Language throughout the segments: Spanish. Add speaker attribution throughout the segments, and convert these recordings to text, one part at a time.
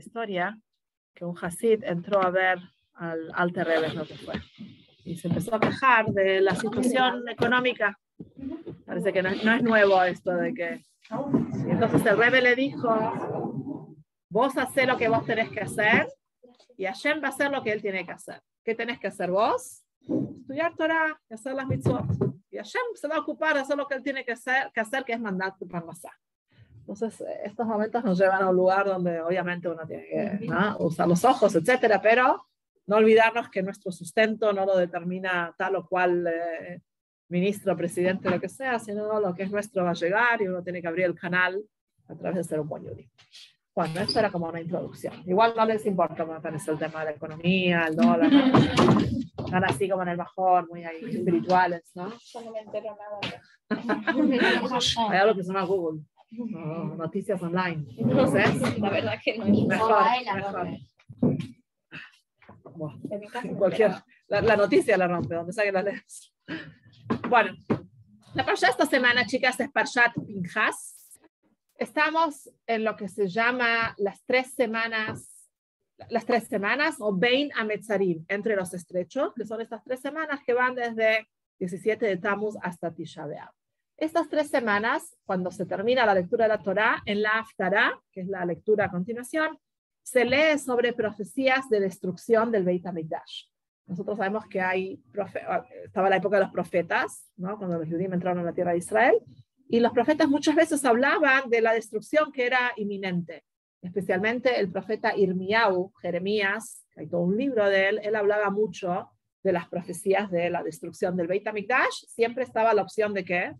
Speaker 1: historia que un Hasid entró a ver al Alter Rebbe, lo que fue, y se empezó a quejar de la situación económica. Parece que no, es nuevo esto de que... Y entonces el Rebbe le dijo, vos hacés lo que vos tenés que hacer y Hashem va a hacer lo que él tiene que hacer. ¿Qué tenés que hacer vos? Estudiar Torah y hacer las mitzvot. Y Hashem se va a ocupar de hacer lo que él tiene que hacer, que, hacer, que es mandar tu parnasá. Entonces, estos momentos nos llevan a un lugar donde obviamente uno tiene que usar los ojos, etcétera, pero no olvidarnos que nuestro sustento no lo determina tal o cual eh, ministro, presidente, lo que sea, sino lo que es nuestro va a llegar y uno tiene que abrir el canal a través de ser un buen yudí. Bueno, esto era como una introducción. Igual no les importa mucho el tema de la economía, el dólar, están así como en el bajón, muy ahí, espirituales, ¿no?
Speaker 2: Yo no me entero nada.
Speaker 1: Hay algo que se llama Google noticias online. Entonces,
Speaker 2: la verdad que no.
Speaker 1: Mejor, cualquier, la, noticia la rompe, donde salga la lees. Bueno, la parasha esta semana, chicas, es Parshat Pinjas. Estamos en lo que se llama las tres semanas, las tres semanas, o Bein Ametzarim, entre los estrechos, que son estas tres semanas que van desde 17 de Tammuz hasta Tisha B'Av. Estas tres semanas, cuando se termina la lectura de la Torá, en la Haftarah, que es la lectura a continuación, se lee sobre profecías de destrucción del Beit HaMikdash. Nosotros sabemos que hay, estaba la época de los profetas, ¿no? cuando los judíos entraron a la tierra de Israel, y los profetas muchas veces hablaban de la destrucción que era inminente, especialmente el profeta Irmiau, Jeremías, hay todo un libro de él, él hablaba mucho de las profecías de la destrucción del Beit HaMikdash, siempre estaba la opción de que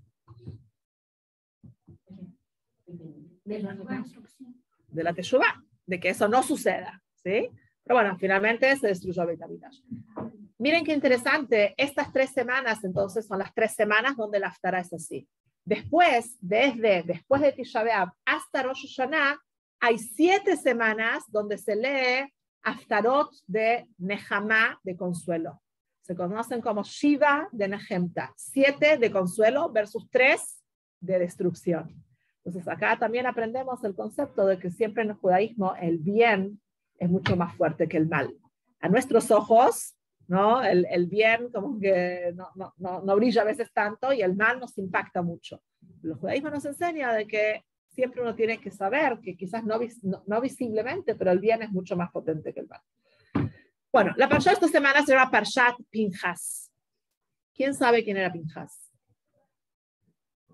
Speaker 1: de la Teshuvah, de que eso no suceda, ¿sí? Pero bueno, finalmente se destruyó Betamitash. Miren qué interesante, estas tres semanas entonces son las tres semanas donde la Aftara es así. Después, desde después de Tisha B'Av hasta Rosh Hashanah, hay siete semanas donde se lee Aftarot de Nehama, de consuelo. Se conocen como Shiva de Nehemta. Siete de consuelo versus tres de destrucción. Entonces acá también aprendemos el concepto de que siempre en el judaísmo el bien es mucho más fuerte que el mal. A nuestros ojos, ¿no? El, el bien como que no, no, no, brilla a veces tanto y el mal nos impacta mucho. El judaísmo nos enseña de que siempre uno tiene que saber que quizás no, no, visiblemente, pero el bien es mucho más potente que el mal. Bueno, la parsha de esta semana se llama Parshat Pinjas. ¿Quién sabe quién era Pinjas?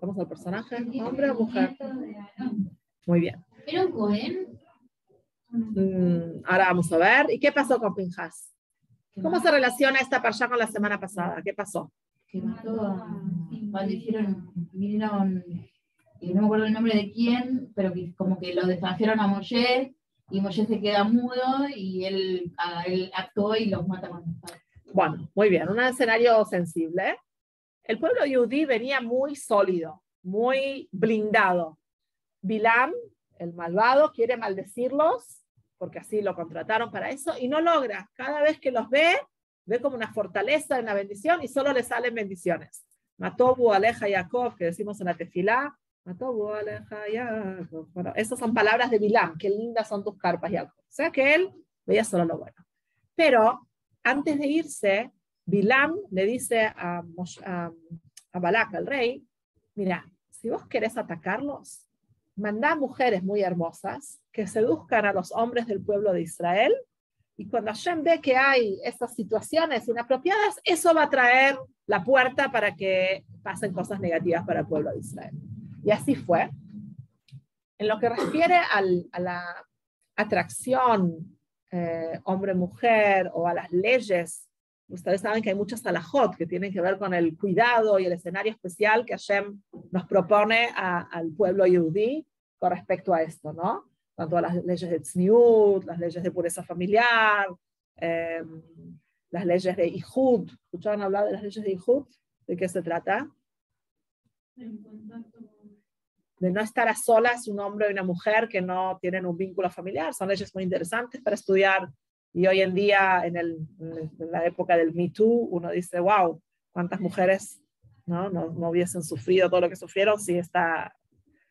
Speaker 1: Vamos al personaje, hombre o mujer. Muy bien.
Speaker 2: ¿Era un Cohen?
Speaker 1: Mm, ahora vamos a ver. ¿Y qué pasó con Pinjas? ¿Cómo se relaciona esta parsha con la semana pasada? ¿Qué pasó?
Speaker 3: Que mató a... Hicieron, vinieron, y no me acuerdo el nombre de quién, pero que como que lo desafiaron a Moshe y Moshe se queda mudo y él, él actuó y los mata con espada.
Speaker 1: Bueno, muy bien, un escenario sensible el pueblo yudí venía muy sólido, muy blindado. Bilam, el malvado, quiere maldecirlos porque así lo contrataron para eso y no logra. Cada vez que los ve, ve como una fortaleza, una bendición y solo le salen bendiciones. Matobu aleja Jacob, que decimos en la tefilá. Matobu aleja Jacob. Bueno, esas son palabras de Bilam. Qué lindas son tus carpas, Jacob. O sea que él veía solo lo bueno. Pero antes de irse, Bilam le dice a, a, Balak, al rey, mira, si vos querés atacarlos, mandá mujeres muy hermosas que seduzcan a los hombres del pueblo de Israel y cuando Hashem ve que hay estas situaciones inapropiadas, eso va a traer la puerta para que pasen cosas negativas para el pueblo de Israel. Y así fue. En lo que refiere a la atracción eh, hombre-mujer o a las leyes Ustedes saben que hay muchas alajot que tienen que ver con el cuidado y el escenario especial que Hashem nos propone al pueblo yudí con respecto a esto, ¿no? Tanto a las leyes de tzniut, las leyes de pureza familiar, em, las leyes de Ihud. ¿Escucharon hablar de las leyes de Ihud? ¿De qué se trata? De no estar a solas un hombre y una mujer que no tienen un vínculo familiar. Son leyes muy interesantes para estudiar y hoy en día, en, el, en la época del Me Too, uno dice, wow, cuántas mujeres ¿no? No, no, hubiesen sufrido todo lo que sufrieron si está,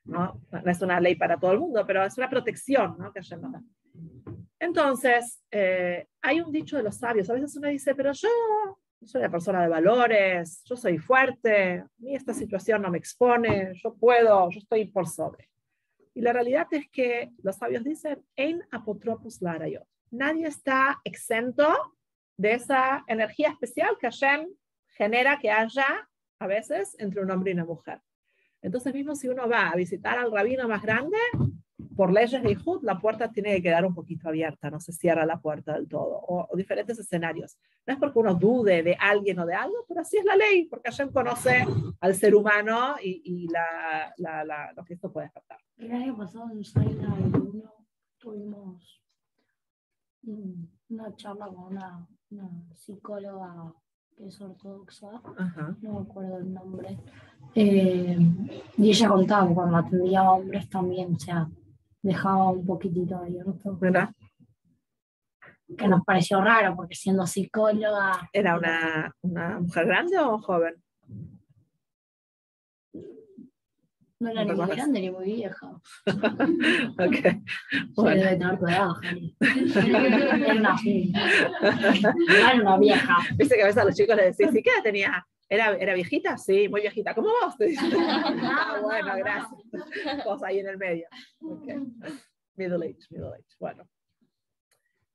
Speaker 1: ¿no? no es una ley para todo el mundo, pero es una protección ¿no? que Entonces, eh, hay un dicho de los sabios. A veces uno dice, pero yo soy una persona de valores, yo soy fuerte, a mí esta situación no me expone, yo puedo, yo estoy por sobre. Y la realidad es que los sabios dicen, en apotropos larayot. Nadie está exento de esa energía especial que Hashem genera que haya a veces entre un hombre y una mujer. Entonces mismo si uno va a visitar al rabino más grande, por leyes de Ihud, la puerta tiene que quedar un poquito abierta, no se cierra la puerta del todo, o, diferentes escenarios. No es porque uno dude de alguien o de algo, pero así es la ley, porque Hashem conoce al ser humano y, lo que esto puede despertar.
Speaker 4: El año pasado en Saina uno tuvimos una charla con una, una psicóloga que es ortodoxa,
Speaker 1: Ajá.
Speaker 4: no me acuerdo el nombre, eh, y ella contaba que cuando atendía a hombres también, o sea, dejaba un poquitito abierto,
Speaker 1: ¿Verdad?
Speaker 4: que nos pareció raro porque siendo psicóloga,
Speaker 1: ¿Era una, una mujer grande o joven?
Speaker 4: No era
Speaker 1: ¿No
Speaker 4: ni muy grande ni muy vieja.
Speaker 1: Ok. Bueno.
Speaker 4: debe tener tu edad. Era una, era una vieja.
Speaker 1: Viste que a veces a los chicos les decís, ¿sí qué edad tenía? ¿Era, ¿Era viejita? Sí, muy viejita. ¿Cómo vos? Ah,
Speaker 4: No,
Speaker 1: bueno,
Speaker 4: no, no.
Speaker 1: gracias. Vos ahí en el medio. Ok. Middle age, middle age. Bueno.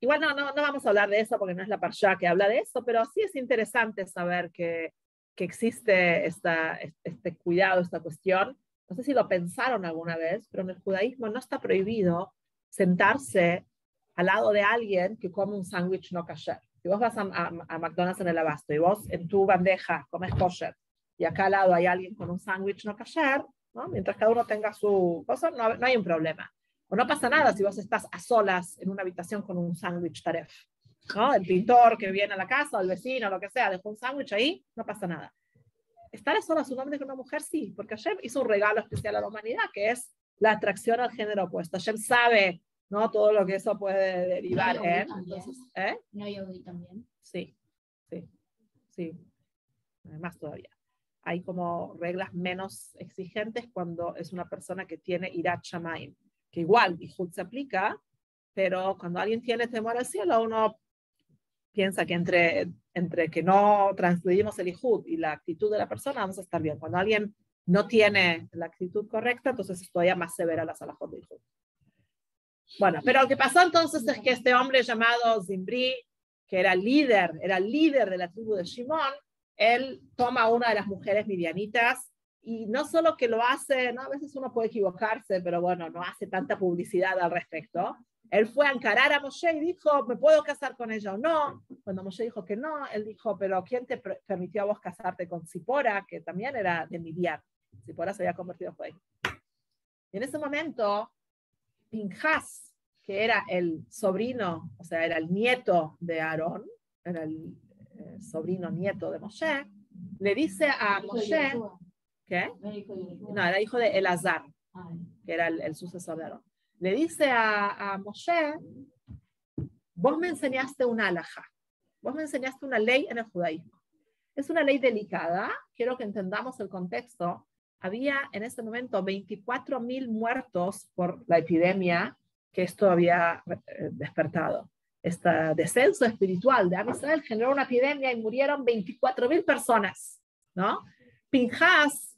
Speaker 1: Igual no, no, no vamos a hablar de eso porque no es la parsha que habla de eso, pero sí es interesante saber que, que existe esta, este cuidado, esta cuestión. No sé si lo pensaron alguna vez, pero en el judaísmo no está prohibido sentarse al lado de alguien que come un sándwich no kosher. Si vos vas a, a- a McDonald's en el abasto y vos en tu bandeja comes kosher y acá al lado hay alguien con un sándwich no kosher, ¿no? mientras cada uno tenga su cosa, no, no hay un problema. O no pasa nada si vos estás a solas en una habitación con un sándwich taref. ¿no? El pintor que viene a la casa, el vecino, lo que sea, dejó un sándwich ahí, no pasa nada. Estar a solas un hombre con una mujer, sí, porque Hashem hizo un regalo especial a la humanidad, que es la atracción al género opuesto. Hashem sabe ¿no? todo lo que eso puede derivar
Speaker 4: No,
Speaker 1: en. Entonces, ¿eh?
Speaker 4: No Yehudi también.
Speaker 1: Sí, sí, sí. Además todavía. Hay como reglas menos exigentes cuando es una persona que tiene irat shamayim, que igual Ihud se aplica, pero cuando alguien tiene temor al cielo, uno piensa que entre, entre que no transgredimos el Ihud y la actitud de la persona, vamos a estar bien. Cuando alguien no tiene la actitud correcta, entonces es todavía más severa la salahot de Ihud. Bueno, pero lo que pasó entonces es que este hombre llamado Zimbri, que era líder, era líder de la tribu de Shimón, él toma a una de las mujeres midianitas y no solo que lo hace, ¿no? a veces uno puede equivocarse, pero bueno, no hace tanta publicidad al respecto. Él fue a encarar a Moshe y dijo, ¿me puedo casar con ella o no? Cuando Moshe dijo que no, él dijo, pero ¿quién te per- permitió a vos casarte con Zipora, que también era de Midian? Zipora se había convertido en juez. Y en ese momento, Pinjas, que era el sobrino, o sea, era el nieto de Aarón, era el eh, sobrino nieto de Moshe, le dice a Moshe, ¿qué? No, era hijo de Elazar, que era el, el sucesor de Aarón. Le dice a, a Moshe, vos me enseñaste una alhaja, vos me enseñaste una ley en el judaísmo. Es una ley delicada, quiero que entendamos el contexto. Había en ese momento 24 mil muertos por la epidemia que esto había eh, despertado. Este descenso espiritual de Israel generó una epidemia y murieron 24 mil personas, ¿no? Pinjas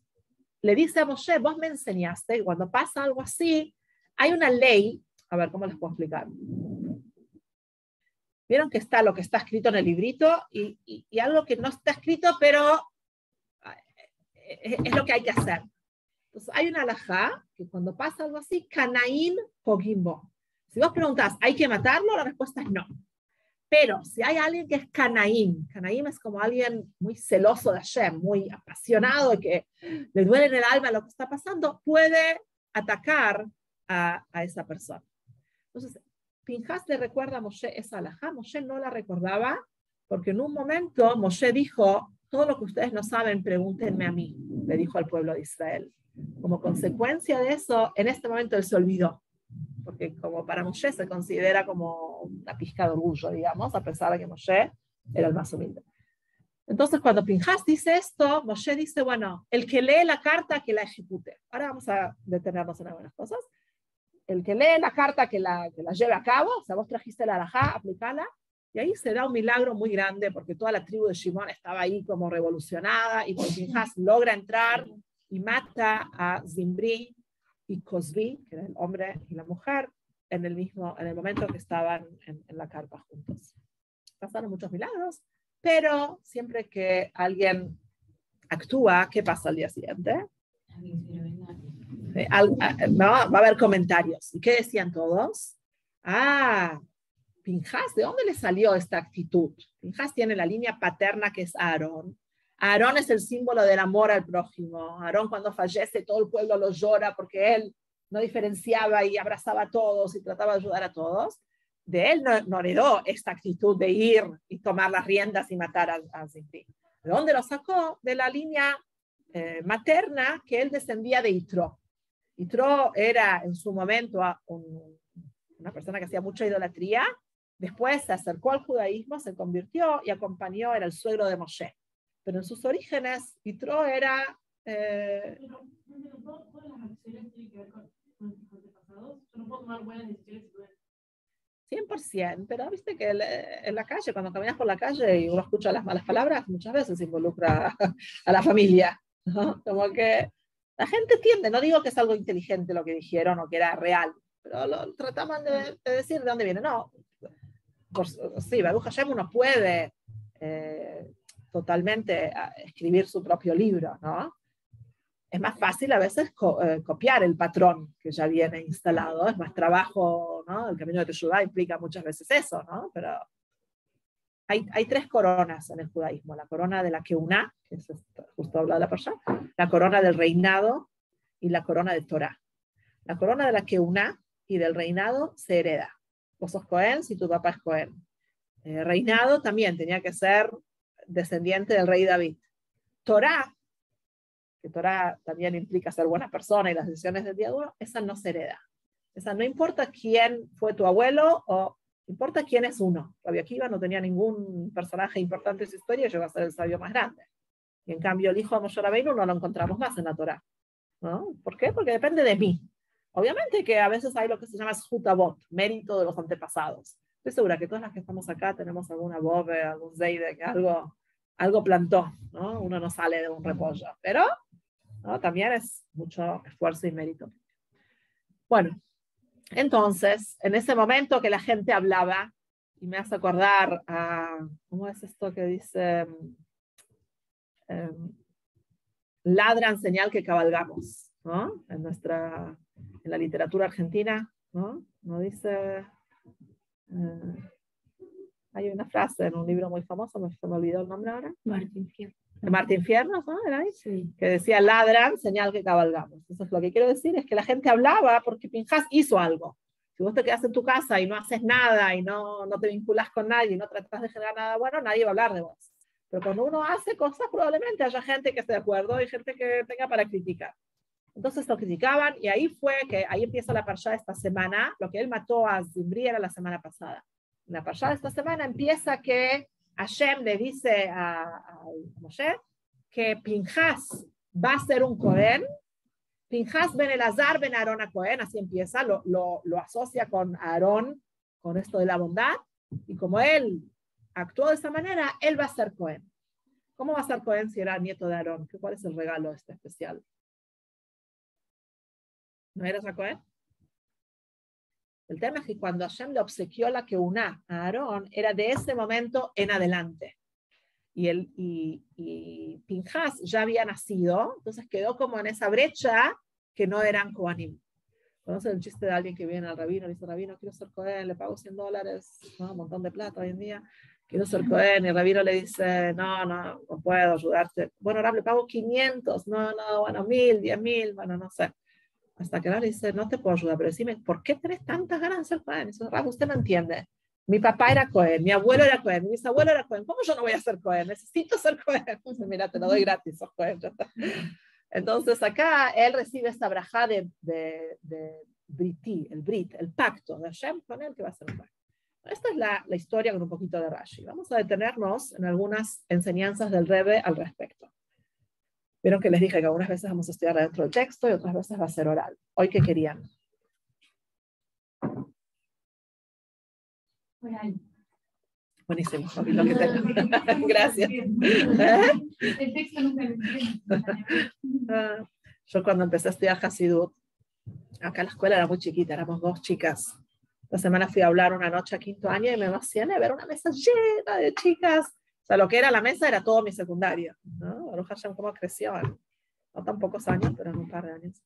Speaker 1: le dice a Moshe, vos me enseñaste, y cuando pasa algo así, hay una ley, a ver, ¿cómo les puedo explicar? Vieron que está lo que está escrito en el librito y, y- y algo que no está escrito, pero es, es lo que hay que hacer. Entonces, hay una alajá que cuando pasa algo así, Canaín Pogimbo. Si vos preguntás, ¿hay que matarlo? La respuesta es no. Pero si hay alguien que es Canaín, Canaín es como alguien muy celoso de Hashem, muy apasionado y que le duele en el alma lo que está pasando, puede atacar a, a esa persona. Entonces, Pinjas le recuerda a Moshe esa alajá. Moshe no la recordaba porque en un momento Moshe dijo, todo lo que ustedes no saben, pregúntenme a mí, le dijo al pueblo de Israel. Como consecuencia de eso, en este momento él se olvidó, porque como para Moshe se considera como una pizca de orgullo, digamos, a pesar de que Moshe era el más humilde. Entonces, cuando Pinjas dice esto, Moshe dice, bueno, el que lee la carta, que la ejecute. Ahora vamos a detenernos en algunas cosas. El que lee la carta que la, que la lleve a cabo, o sea, vos trajiste la alajá, aplicala, y ahí se da un milagro muy grande porque toda la tribu de Shimón estaba ahí como revolucionada y Pinjas logra entrar y mata a Zimbri y Cosbi, que era el hombre y la mujer, en el mismo, en el momento que estaban en, en la carpa juntos. Pasaron muchos milagros, pero siempre que alguien actúa, ¿qué pasa al día siguiente? Eh, al- va, a haber comentarios. ¿Y qué decían todos? Ah, Pinjas, ¿de dónde le salió esta actitud? Pinjas tiene la línea paterna que es Aarón. Aarón es el símbolo del amor al prójimo. Aarón cuando fallece todo el pueblo lo llora porque él no diferenciaba y abrazaba a todos y trataba de ayudar a todos. De él no, no heredó esta actitud de ir y tomar las riendas y matar a, a. ¿De dónde lo sacó? De la línea eh, materna que él descendía de Itro. Itro era en su momento un- una persona que hacía mucha idolatría, después se acercó al judaísmo, se convirtió y acompañó, era el suegro de Moshe. Pero en sus orígenes, Itro era... eh,
Speaker 5: Pero, no ¿todas las acciones tienen que ver con antepasados? Yo no puedo tomar buenas decisiones si tuve
Speaker 1: 100%, pero viste que en la calle, cuando caminas por la calle y uno escucha las malas palabras, muchas veces involucra a la familia. ¿no? Como que la gente tiende, no digo que es algo inteligente lo que dijeron o que era real, pero lo trataban de, de decir de dónde viene. No, sí, Baruch Hashem uno puede eh, totalmente escribir su propio libro, ¿no? Es más fácil a veces eh, copiar el patrón que ya viene instalado, es más trabajo, ¿no? El camino de Teshuvah implica muchas veces eso, ¿no? Pero hay, tres coronas en el judaísmo, la corona de la Keuná, que es justo habla de la persona, la corona del reinado y la corona de Torah. La corona de la Keuná y del reinado se hereda. Vos sos Cohen si tu papá es Cohen. Eh, reinado también tenía que ser descendiente del rey David. Torah, que Torah también implica ser buena persona y las decisiones del día uno, esa no se hereda. Esa no importa quién fue tu abuelo o importa quién es uno. Rabbi Akiva no tenía ningún personaje importante en su historia llegó a ser el sabio más grande. Y en cambio el hijo de Moshe Rabbeinu no lo encontramos más en la Torah. ¿no? ¿Por qué? Porque depende de mí. Obviamente que a veces hay lo que se llama Shutabot, mérito de los antepasados. Estoy segura que todas las que estamos acá tenemos alguna bobe, algún zeide, algo, algo plantó, ¿no? Uno no sale de un repollo, pero ¿no? también es mucho esfuerzo y mérito. Bueno, entonces, en ese momento que la gente hablaba, y me hace acordar a, ¿cómo es esto que dice? Em, ladran señal que cabalgamos, ¿no? En nuestra, en la literatura argentina, ¿no? No dice, eh, hay una frase en un libro muy famoso, me, se me olvidó el nombre ahora,
Speaker 4: Martín Fierro.
Speaker 1: De Martín Fierros, ¿no? ¿Era ahí?
Speaker 4: Sí.
Speaker 1: que decía ladran, señal que cabalgamos. Entonces, lo que quiero decir es que la gente hablaba porque Pinjas hizo algo. Si vos te quedas en tu casa y no haces nada y no, no te vinculas con nadie y no tratas de generar nada bueno, nadie va a hablar de vos. Pero cuando uno hace cosas, probablemente haya gente que esté de acuerdo y gente que tenga para criticar. Entonces lo criticaban y ahí fue que ahí empieza la parsha de esta semana. Lo que él mató a Zimbri era la semana pasada. En la parsha de esta semana empieza que Hashem le dice a, a Moshe que Pinjas va a ser un Cohen. Pinjas ben Elazar ben Aarón a Cohen, así empieza, lo, lo, lo asocia con Aarón, con esto de la bondad, y como él actuó de esa manera, él va a ser Cohen. ¿Cómo va a ser Cohen si era nieto de Aarón? ¿Qué- ¿Cuál es el regalo este especial? ¿No eres a Cohen? El tema es que cuando Hashem le obsequió la que una a Aarón, era de ese momento en adelante y, el, y, y Pinjas ya había nacido, entonces quedó como en esa brecha que no eran Kohanim. ¿Conocen el chiste de alguien que viene al rabino y dice, rabino, quiero ser Cohen, le pago 100 dólares, ¿no? un montón de plata hoy en día, quiero ser Cohen, y el rabino le dice, no, no, no puedo ayudarte. Bueno, ahora le pago 500, no, no, bueno, 1000, 10 mil, bueno, no sé. Hasta que ahora le dice, no te puedo ayudar, pero decime, ¿por qué tenés tantas ganas de ser Cohen? Dice, usted no entiende. Mi papá era Cohen, mi abuelo era Cohen, mi bisabuelo era Cohen. ¿Cómo yo no voy a ser Cohen? Necesito ser Cohen. Dice, Mira, te lo doy gratis, sos Cohen. Entonces acá él recibe esta braja de, de, de Briti, el Brit, el pacto de Hashem con él que va a ser un pacto. Esta es la, la historia con un poquito de Rashi. Vamos a detenernos en algunas enseñanzas del Rebbe al respecto. Vieron que les dije que algunas veces vamos a estudiar dentro del texto y otras veces va a ser oral. Hoy que querían.
Speaker 2: Oral.
Speaker 1: Buenísimo. Lo que tengo. Gracias. Yo cuando empecé a estudiar Hasidut, acá en la escuela era muy chiquita, éramos dos chicas. La semana fui a hablar una noche a quinto año y me emocioné ver una mesa llena de chicas o sea, lo que era la mesa era todo mi secundario. ¿no? Baruch Hashem, cómo creció en no tan pocos años, pero en un par de años.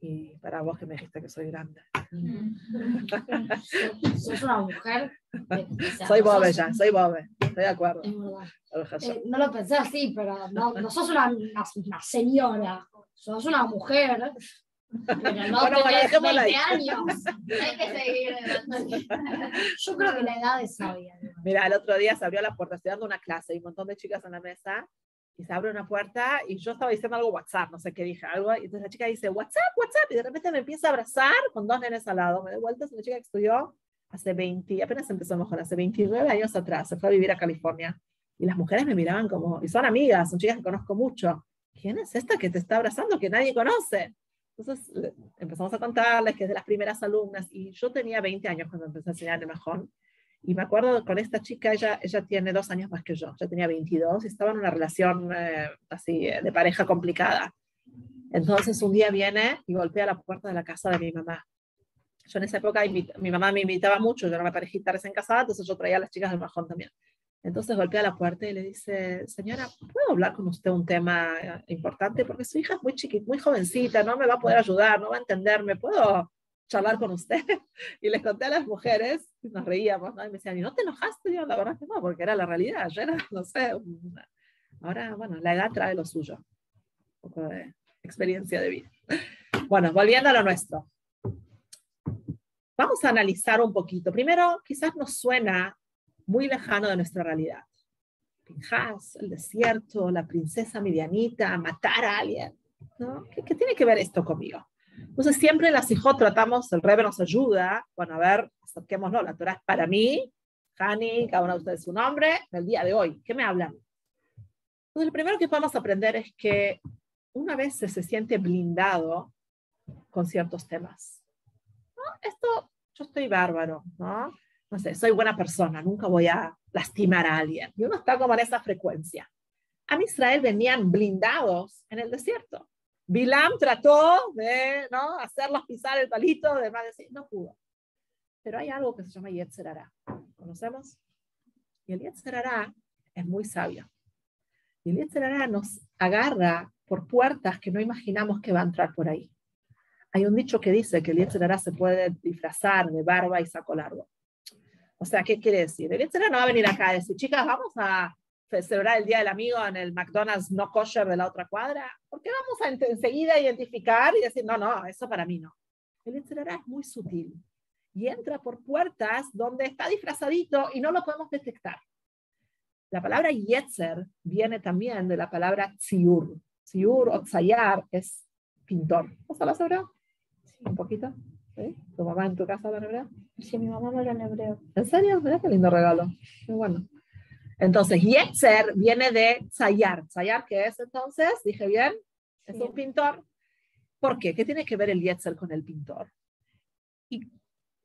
Speaker 1: Y para vos que me dijiste que soy grande.
Speaker 4: Sos una mujer.
Speaker 1: Soy bobe ya, soy bobe. Estoy de acuerdo.
Speaker 4: Eh, no lo pensé así, pero no, no sos una, una, una señora, sos una mujer, pero no
Speaker 1: Bueno, bueno,
Speaker 4: tenés
Speaker 1: dejémosla
Speaker 4: 20
Speaker 1: ahí.
Speaker 4: años.
Speaker 3: Hay que seguir.
Speaker 4: Yo creo que la edad es sabia. ¿no?
Speaker 1: Mira, el otro día se abrió la puerta, estoy dando una clase y un montón de chicas en la mesa y se abre una puerta y yo estaba diciendo algo WhatsApp, no sé qué dije, algo, y entonces la chica dice WhatsApp, WhatsApp, y de repente me empieza a abrazar con dos nenes al lado. Me doy vuelta, es una chica que estudió hace 20, apenas empezó mejor, hace 29 años atrás, se fue a vivir a California. Y las mujeres me miraban como, y son amigas, son chicas que conozco mucho. ¿Quién es esta que te está abrazando que nadie conoce? Entonces empezamos a contarles que es de las primeras alumnas y yo tenía 20 años cuando empecé a enseñar en Majón y me acuerdo con esta chica, ella, ella tiene dos años más que yo, yo tenía 22 y estaba en una relación eh, así eh, de pareja complicada. Entonces un día viene y golpea la puerta de la casa de mi mamá. Yo en esa época, mi mamá me invitaba mucho, yo era una parejita recién casada, entonces yo traía a las chicas del Majón también. Entonces golpea la puerta y le dice, señora, ¿puedo hablar con usted un tema importante? Porque su hija es muy chiquita, muy jovencita, no me va a poder ayudar, no va a entenderme, ¿puedo charlar con usted? Y les conté a las mujeres, y nos reíamos, ¿no? Y me decían, ¿y no te enojaste? Y yo, la verdad que no, porque era la realidad, yo era, no sé, una- ahora, bueno, la edad trae lo suyo, un poco de experiencia de vida. Bueno, volviendo a lo nuestro. Vamos a analizar un poquito. Primero, quizás nos suena muy lejano de nuestra realidad. Pinjas, el desierto, la princesa Midianita, matar a alguien. ¿no? ¿Qué, qué tiene que ver esto conmigo? Entonces, siempre en hijos tratamos, el Rebe nos ayuda, bueno, a ver, acerquémoslo, la Torah es para mí, Hani, cada uno de ustedes su nombre, el día de hoy. ¿Qué me hablan? Entonces, lo primero que podemos aprender es que una vez se, se siente blindado con ciertos temas. ¿no? Esto, yo estoy bárbaro, ¿no? No sé, soy buena persona, nunca voy a lastimar a alguien. Y uno está como en esa frecuencia. A Israel venían blindados en el desierto. Bilam trató de ¿no? hacerlos pisar el palito, de decir, no pudo. Pero hay algo que se llama Yetzer Hará. ¿Conocemos? Y el Yetzer Hará es muy sabio. Y el Yetzer Hará nos agarra por puertas que no imaginamos que va a entrar por ahí. Hay un dicho que dice que el Yetzer Hará se puede disfrazar de barba y saco largo. O sea, ¿qué quiere decir? El Yetzer Hará no va a venir acá a decir, chicas, vamos a celebrar el Día del Amigo en el McDonald's no kosher de la otra cuadra. ¿Por qué vamos a enseguida identificar y decir, no, no, eso para mí no? El Yetzer Hará es muy sutil y entra por puertas donde está disfrazadito y no lo podemos detectar. La palabra Yetzer viene también de la palabra tziur. Tziur o tzayar es pintor. ¿Vos hablas hebreo? Un poquito. ¿Sí? ¿Tu mamá en tu casa habla hebreo?
Speaker 2: Si mi mamá lo en hebreo.
Speaker 1: ¿En serio? Mira qué lindo regalo. Qué bueno. Entonces, Yetzer viene de tzayar. ¿Tzayar qué es entonces? Dije bien. Es
Speaker 2: Sí.
Speaker 1: un pintor. ¿Por qué? ¿Qué tiene que ver el Yetzer con el pintor? Y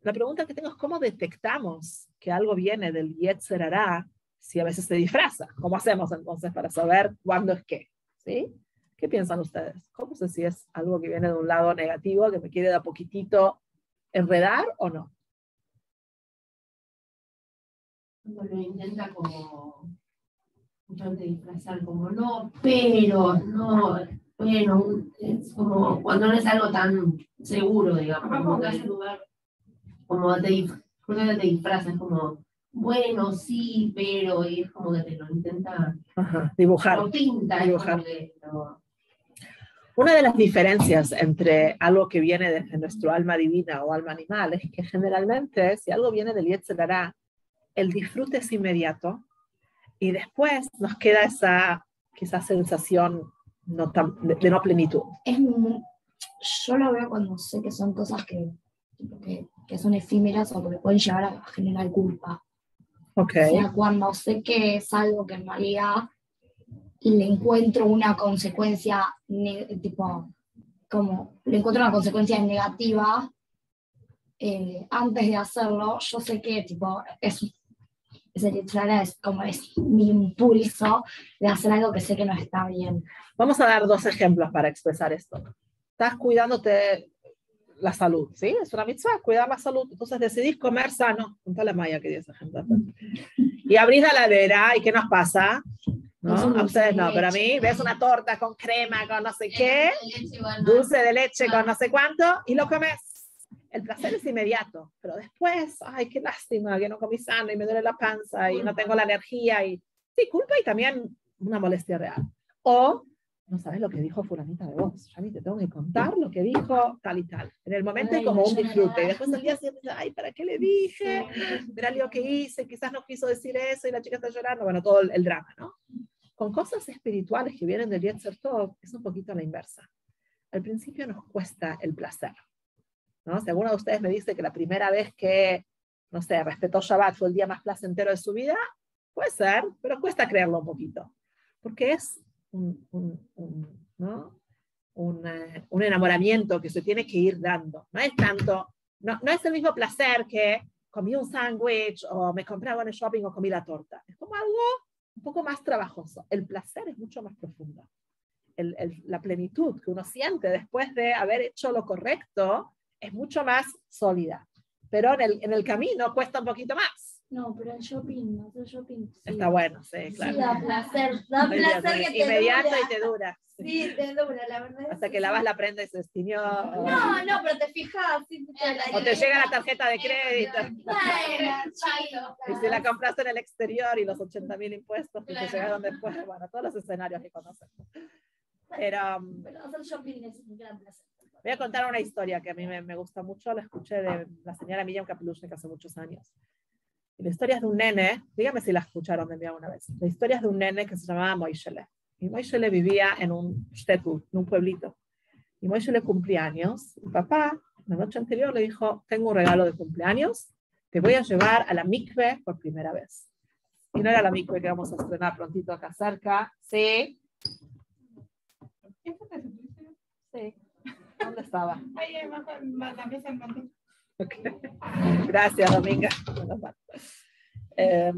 Speaker 1: la pregunta que tengo es cómo detectamos que algo viene del Yetzer hará si a veces se disfraza. ¿Cómo hacemos entonces para saber cuándo es qué? ¿Sí? ¿Qué piensan ustedes? ¿Cómo sé si es algo que viene de un lado negativo, que me quiere de a poquitito enredar o no?
Speaker 6: Cuando lo intenta como justamente disfrazar como no, pero no, bueno, es como cuando no es algo tan seguro, digamos, como que es lugar, como te, te disfrazas como bueno, sí, pero y es como que te lo intenta,
Speaker 1: Ajá, dibujar.
Speaker 6: lo pinta, es
Speaker 1: Dibujar.
Speaker 6: como que lo-
Speaker 1: Una de las diferencias entre algo que viene desde nuestro alma divina o alma animal es que generalmente si algo viene del Yetzer Hará, el disfrute es inmediato y después nos queda esa quizás sensación no tan- de, de no plenitud.
Speaker 4: Es yo lo veo cuando sé que son cosas que, que, que son efímeras o que pueden llevar a generar culpa.
Speaker 1: Ok,
Speaker 4: O sea, cuando sé que es algo que en realidad le encuentro una consecuencia, tipo, como le encuentro una consecuencia negativa, eh, antes de hacerlo, yo sé que tipo es, es, es como es mi impulso de hacer algo que sé que no está bien.
Speaker 1: Vamos a dar dos ejemplos para expresar esto. Estás cuidándote la salud, ¿sí? Es una mitzvah, cuidar la salud. Entonces decidís comer sano. Contale a Maya que dio ese ejemplo. Y abrís la ladera y ¿qué nos pasa? ¿No? A ustedes no, pero a mí ves una torta con crema, con no sé qué, dulce de leche con no sé cuánto y lo comes. El placer es inmediato, pero después, ay, qué lástima que no comí sano y me duele la panza y no tengo la energía y sí, culpa y también una molestia real. O no sabes lo que dijo fulanita de vos, ya te tengo que contar lo que dijo tal y tal. En el momento
Speaker 4: Ay,
Speaker 1: como un disfrute, y después el día siguiente, ay, ¿para qué le dije? Mira lo que hice, quizás no quiso decir eso y la chica está llorando, bueno, todo el, el drama, ¿no? Con cosas espirituales que vienen del Yetzer Tov, es un poquito la inversa. Al principio nos cuesta el placer, ¿no? Si alguno de ustedes me dice que la primera vez que, no sé, respetó Shabbat fue el día más placentero de su vida, puede ser, pero cuesta creerlo un poquito, porque es un, un- un, eh, enamoramiento que se tiene que ir dando. No es tanto, no, no es el mismo placer que comí un sándwich o me compré algo en el shopping o comí la torta. Es como algo un poco más trabajoso. El placer es mucho más profundo. La plenitud que uno siente después de haber hecho lo correcto es mucho más sólida. Pero en el, en el camino cuesta un poquito más.
Speaker 4: No, pero el shopping, no, el shopping. Sí,
Speaker 1: Está bueno, sí,
Speaker 4: Sí,
Speaker 1: claro.
Speaker 4: da placer, da placer que te
Speaker 1: Inmediato
Speaker 4: dura.
Speaker 1: y te dura. sí.
Speaker 4: Sí, te dura, la verdad.
Speaker 1: Hasta que lavas la prenda y se o-
Speaker 4: No, no, pero te fijas. sí,
Speaker 1: O te llega la tarjeta de crédito.
Speaker 4: Bueno.
Speaker 1: Y si la compraste en el exterior y los 80 mil impuestos que te llegaron después, bueno, todos los escenarios que conoces. Pero um,
Speaker 4: Pero hacer shopping es un gran placer.
Speaker 1: voy a contar una historia que a mí me, me gusta mucho, la escuché de la señora Miriam Kapelushnik hace muchos años. Y la historia es de un nene, dígame si la escucharon de mí alguna vez. La historia es de un nene que se llamaba Moishele. Y Moishele vivía en un shtetl, en un pueblito. Y Moishele cumplía años. Y papá, la noche anterior, le dijo, tengo un regalo de cumpleaños, te voy a llevar a la mikve por primera vez. Y no era la mikve que vamos a estrenar prontito acá cerca. Sí. Sí. ¿Dónde estaba?
Speaker 5: Ahí abajo, la mesa en pantalla.
Speaker 1: Ok. Gracias, Dominga. Eh,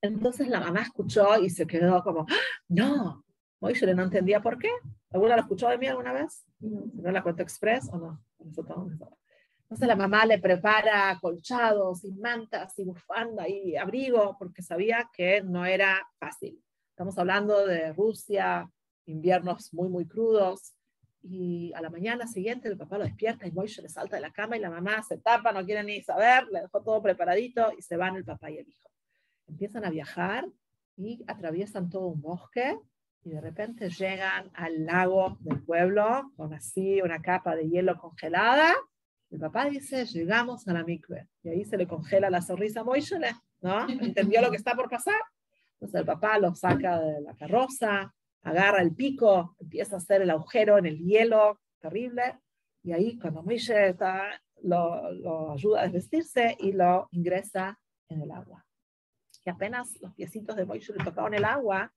Speaker 1: entonces la mamá escuchó y se quedó como, ¡Ah! no, Moishe no entendía por qué. ¿Alguna lo escuchó de mí alguna vez? No la cuento express o no. Entonces la mamá le prepara colchados y mantas y bufanda y abrigo porque sabía que no era fácil. Estamos hablando de Rusia, inviernos muy, muy crudos. Y a la mañana siguiente el papá lo despierta y Moishe le salta de la cama y la mamá se tapa, no quiere ni saber, le dejó todo preparadito y se van el papá y el hijo. Empiezan a viajar y atraviesan todo un bosque y de repente llegan al lago del pueblo con así una capa de hielo congelada. El papá dice, llegamos a la mikve. Y ahí se le congela la sonrisa a Moishe, ¿no? Entendió lo que está por pasar. Entonces el papá lo saca de la carroza, agarra el pico, empieza a hacer el agujero en el hielo, terrible, y ahí cuando Moishe está, lo, ayuda a desvestirse y lo ingresa en el agua. Y apenas los piecitos de Moishe le tocaron el agua,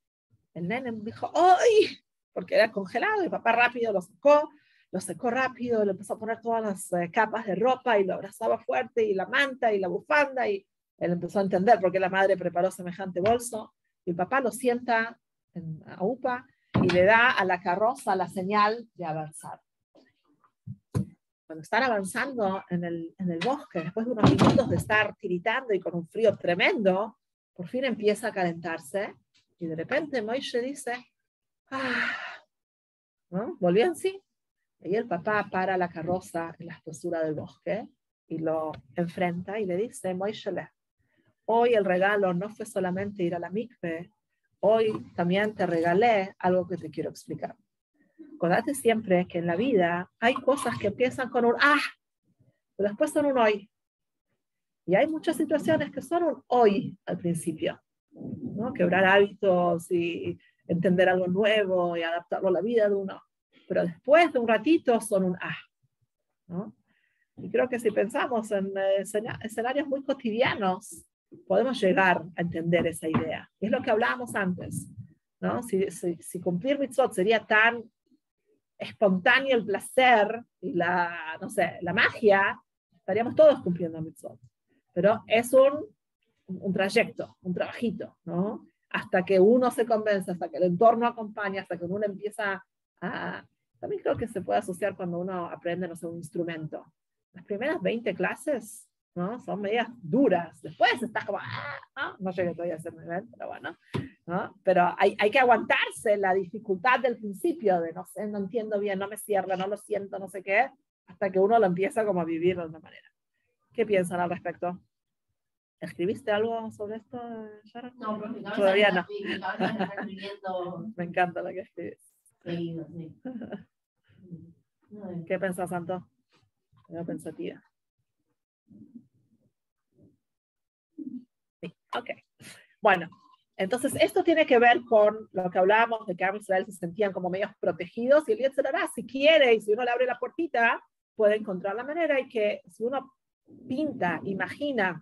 Speaker 1: el nene dijo, ¡ay! Porque era congelado, y papá rápido lo sacó, lo secó rápido, le empezó a poner todas las eh, capas de ropa y lo abrazaba fuerte, y la manta y la bufanda, y él empezó a entender por qué la madre preparó semejante bolso, y el papá lo sienta en a UPA y le da a la carroza la señal de avanzar. Cuando están avanzando en el, en el bosque, después de unos minutos de estar tiritando y con un frío tremendo, por fin empieza a calentarse y de repente Moishe dice, ah, ¿no? Volvió en sí. Y el papá para la carroza en la espesura del bosque y lo enfrenta y le dice, Moishe, hoy el regalo no fue solamente ir a la mikve, hoy también te regalé algo que te quiero explicar. Acordate siempre que en la vida hay cosas que empiezan con un ah, pero después son un hoy. Y hay muchas situaciones que son un hoy al principio. ¿no? Quebrar hábitos y entender algo nuevo y adaptarlo a la vida de uno. Pero después de un ratito son un ah. ¿no? Y creo que si pensamos en eh, escena- escenarios muy cotidianos, podemos llegar a entender esa idea. Es lo que hablábamos antes. ¿no? Si, si, si cumplir mitzvot sería tan espontáneo el placer y la, no sé, la magia, estaríamos todos cumpliendo mitzvot. Pero es un, un trayecto, un trabajito, ¿no? Hasta que uno se convence, hasta que el entorno acompaña, hasta que uno empieza a... También creo que se puede asociar cuando uno aprende, no sé, un instrumento. Las primeras 20 clases, ¿no? Son medias duras. Después estás como, ah, ah, no llegué todavía a ese nivel, pero bueno, ¿no? Pero hay, hay que aguantarse la dificultad del principio de, no sé, no entiendo bien, no me cierra, no lo siento, no sé qué, hasta que uno lo empieza como a vivir de una manera. ¿Qué piensan al respecto? ¿Escribiste algo sobre esto, Sharon?
Speaker 6: No, porque
Speaker 1: Todavía no. Me encanta lo que escribes.
Speaker 6: sí. No, es-
Speaker 1: ¿Qué pensás, Santo? Era pensativa. Sí, ok. Bueno, entonces esto tiene que ver con lo que hablábamos de que Am Israel se sentían como medios protegidos y el Yetzirah, si quiere y si uno le abre la puertita, puede encontrar la manera y que si uno pinta, imagina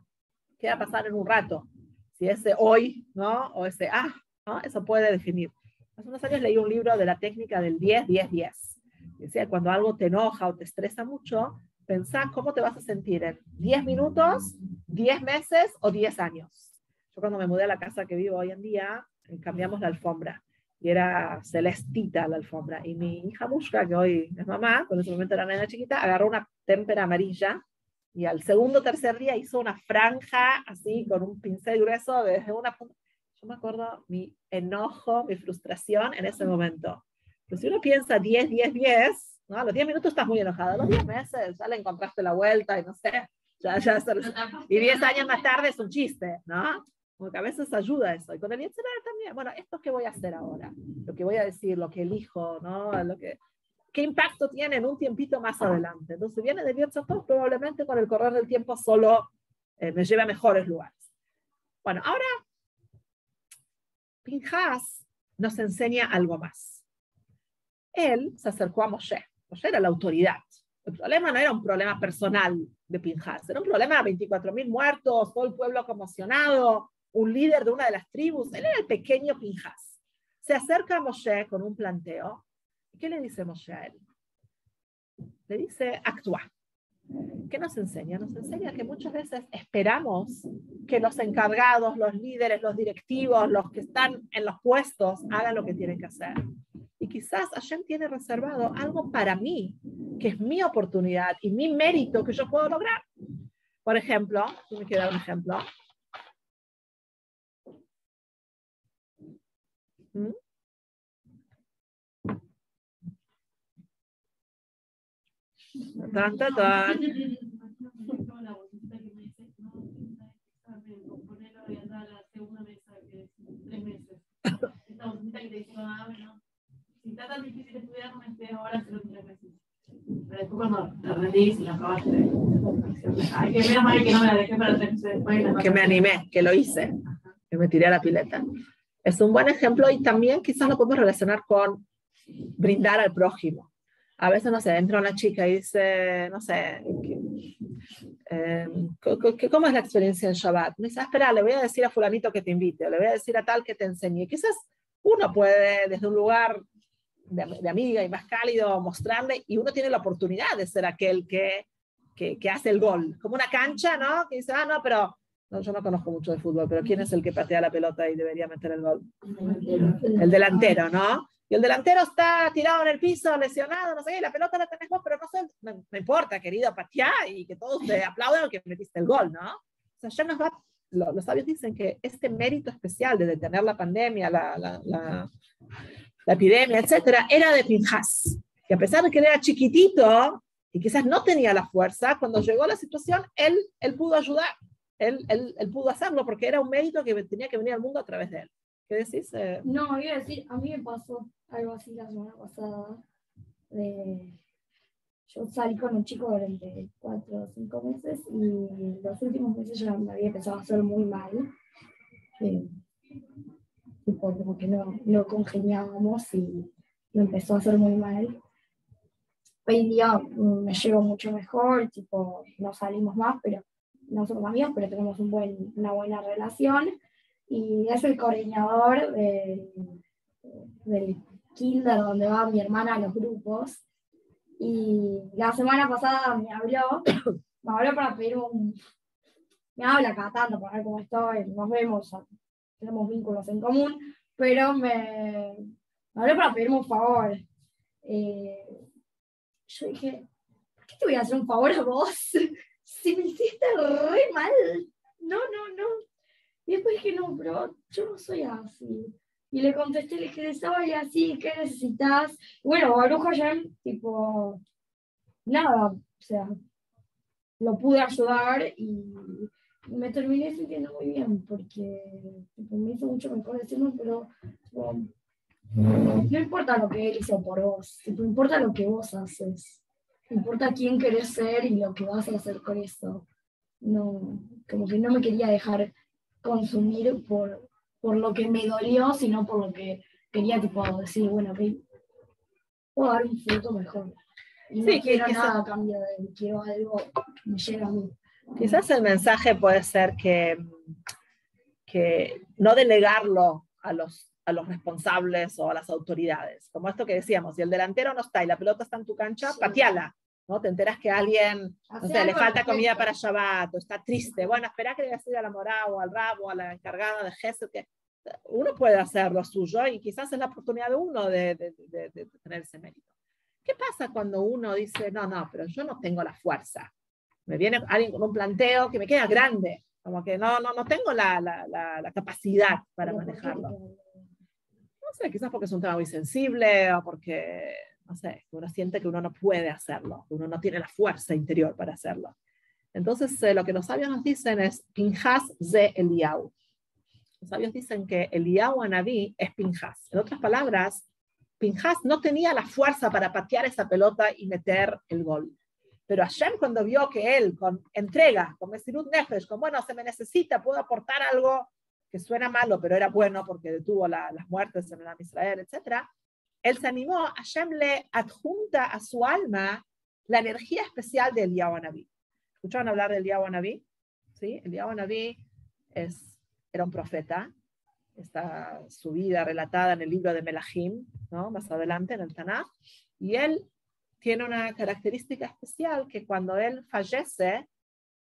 Speaker 1: qué va a pasar en un rato, si ese hoy, ¿no? O ese ah, ¿no? Eso puede definir. Hace unos años leí un libro de la técnica del 10, 10, 10. Decía, cuando algo te enoja o te estresa mucho, pensá cómo te vas a sentir en 10 minutos, 10 meses o 10 años. Yo cuando me mudé a la casa que vivo hoy en día, eh, cambiamos la alfombra y era celestita la alfombra. Y mi hija Mushka, que hoy es mamá, en ese momento era nena chiquita, agarró una témpera amarilla y al segundo o tercer día hizo una franja así con un pincel grueso desde una punta. Yo me acuerdo mi enojo, mi frustración en ese momento. Pero si uno piensa 10, 10, 10, ¿no? a los 10 minutos estás muy enojado, a los 10 meses ya le encontraste la vuelta y no sé, ya, ya y 10 años más tarde es un chiste, ¿no? Como que a veces ayuda eso. Y con el Yetzirah también, bueno, esto que voy a hacer ahora, lo que voy a decir, lo que elijo, ¿no? Lo que, ¿Qué impacto tiene en un tiempito más adelante? Entonces viene de Yetzirah, probablemente con el correr del tiempo solo eh, me lleve a mejores lugares. Bueno, ahora Pinjas nos enseña algo más. Él se acercó a Moshe. Moshe era la autoridad. El problema no era un problema personal de Pinjas, era un problema de 24.000 muertos, todo el pueblo conmocionado, un líder de una de las tribus. Él era el pequeño Pinjas. Se acerca a Moshe con un planteo. ¿Y qué le dice Moshe a él? Le dice, actúa. ¿Qué nos enseña? Nos enseña que muchas veces esperamos que los encargados, los líderes, los directivos, los que están en los puestos hagan lo que tienen que hacer. Y quizás Hashem tiene reservado algo para mí, que es mi oportunidad y mi mérito que yo puedo lograr. Por ejemplo, me queda un ejemplo.
Speaker 5: Está tan meses después. que me
Speaker 1: animé, que lo hice, que me tiré a la pileta. Es un buen ejemplo y también quizás lo podemos relacionar con brindar al prójimo. A veces, no sé, entra una chica y dice, no sé, eh, ¿cómo es la experiencia en Shabbat? Me dice, ah, espera, le voy a decir a fulanito que te invite, o le voy a decir a tal que te enseñe. Quizás uno puede, desde un lugar de, de amiga y más cálido, mostrarle, y uno tiene la oportunidad de ser aquel que, que, que hace el gol. Como una cancha, ¿no? Que dice, ah, no, pero no, yo no conozco mucho de fútbol, pero ¿quién es el que patea la pelota y debería meter el gol? El delantero, ¿no? Y el delantero está tirado en el piso, lesionado, no sé y la pelota la tenés vos, pero no sé, no, no importa, querido, pateá y que todos te aplaudan que metiste el gol, ¿no? O sea, ya nos va, lo- los sabios dicen que este mérito especial de detener la pandemia, la, la, la, la epidemia, etcétera, era de Pinjas. Y a pesar de que él era chiquitito y quizás no tenía la fuerza, cuando llegó la situación, él, él pudo ayudar, él, él, pudo hacerlo porque era un mérito que tenía que venir al mundo a través de él. ¿Qué decís? eh?
Speaker 4: No, iba a decir, a mí me pasó algo así la semana pasada. de- yo salí con un chico durante cuatro o cinco meses y los últimos meses ya me había empezado a hacer muy mal. Eh, tipo, como que no, no congeniábamos y me empezó a hacer muy mal. Hoy en día me llevo mucho mejor, tipo, no salimos más, pero no somos amigos, pero tenemos una buena relación y es el coordinador del, del kinder donde va mi hermana a los grupos. Y la semana pasada me habló, me habló para pedir un. Me habla cada tanto para ver cómo estoy, nos vemos, tenemos vínculos en común, pero me, me habló para pedirme un favor. Eh, yo dije, ¿por qué te voy a hacer un favor a vos? si me hiciste re mal. No, no, no. Y después dije, no, pero yo no soy así. Y le contesté, le dije, estaba y así, ¿qué necesitas? Bueno, Baruch Hashem, tipo, nada, o sea, lo pude ayudar y me terminé sintiendo muy bien porque me hizo mucho mejor decirlo, pero no importa lo que él hizo por vos, tipo, importa lo que vos haces, importa quién querés ser y lo que vas a hacer con eso. No, como que no me quería dejar consumir por, por lo que me dolió, sino por lo que quería tipo decir, bueno, ok, puedo dar un fruto mejor. Y no
Speaker 1: Sí, que-
Speaker 4: quiero
Speaker 1: que
Speaker 4: nada a cambio de él, quiero algo que me llegue a mí.
Speaker 1: Quizás el mensaje puede ser que, que no delegarlo a los, a los responsables o a las autoridades. Como esto que decíamos, si el delantero no está y la pelota está en tu cancha,
Speaker 4: Sí.
Speaker 1: pateala. ¿no? Te enteras que a alguien,
Speaker 4: Hacer
Speaker 1: sé, le falta comida para Shabbat o está triste. Bueno, espera que le digas a la morada o al rabo, a la encargada de Jesús, que uno puede hacer lo suyo y quizás es la oportunidad de uno de, de- de- de tener ese mérito. ¿Qué pasa cuando uno dice, no, no, pero yo no tengo la fuerza? Me viene alguien con un planteo que me queda grande, como que no, no, no tengo la, la, la, la capacidad para
Speaker 4: Pero ¿por qué
Speaker 1: manejarlo. No sé, quizás porque es un tema muy sensible o porque, no sé, uno siente que uno no puede hacerlo, que uno no tiene la fuerza interior para hacerlo. Entonces, eh, lo que los sabios nos dicen es Pinjas ze Eliau. Los sabios dicen que Eliau Anabí es Pinjas. En otras palabras, Pinjas no tenía la fuerza para patear esa pelota y meter el gol. Pero Hashem cuando vio que él con entrega, con Mesirut Nefesh, con bueno, se me necesita, puedo aportar algo que suena malo, pero era bueno porque detuvo la- las muertes en el Am Israel, etc. Él se animó, Hashem le adjunta a su alma la energía especial de Eliyahu Anabí. ¿Escucharon hablar de Eliyahu Anabí? ¿Sí? Eliyahu Anabí es, era un profeta, está su vida relatada en el libro de Melahim, ¿no? más adelante en el Tanakh, y él tiene una característica especial que cuando él fallece,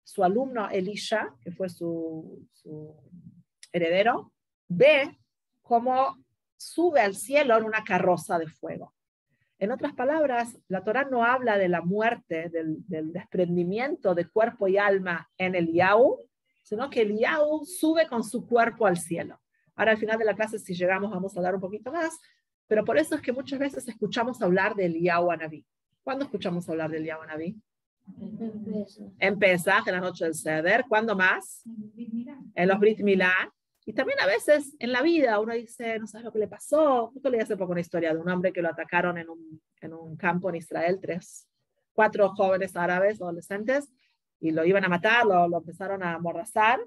Speaker 1: su alumno Elisha, que fue su, su heredero, ve cómo sube al cielo en una carroza de fuego. En otras palabras, la Torah no habla de la muerte, del, del desprendimiento de cuerpo y alma en el Yahu, sino que el Yahu sube con su cuerpo al cielo. Ahora al final de la clase, si llegamos, vamos a hablar un poquito más, pero por eso es que muchas veces escuchamos hablar del Yahu Anabí. ¿Cuándo escuchamos hablar del Yahu Anabí? En Pesach, en la noche del Seder. ¿Cuándo más? En los Brit Milá. Y también a veces en la vida uno dice, no sabes lo que le pasó. Justo leí hace poco una historia de un hombre que lo atacaron en un, en un campo en Israel, tres, cuatro jóvenes árabes, adolescentes, y lo iban a matar, lo, lo empezaron a amordazar,